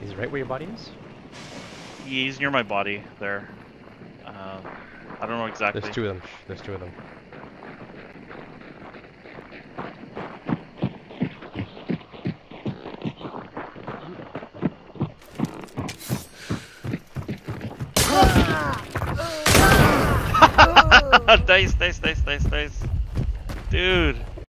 He's right where your body is? He's near my body there. Uh, I don't know exactly. There's two of them. There's two of them. nice, nice, nice, nice, nice. Dude.